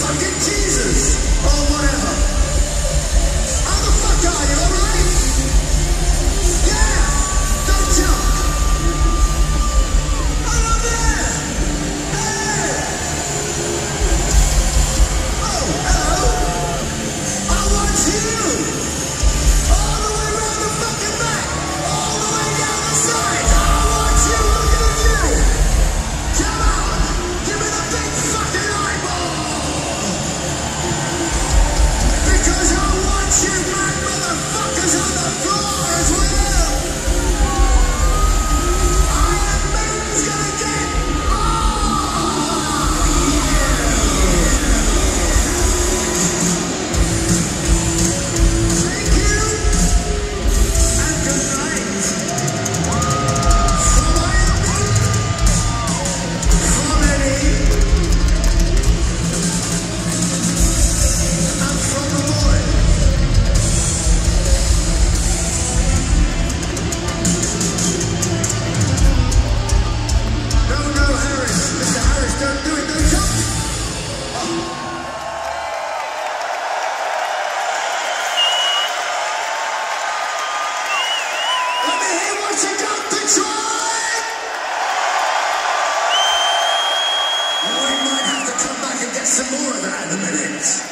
fucking Jesus! Some more than a minute.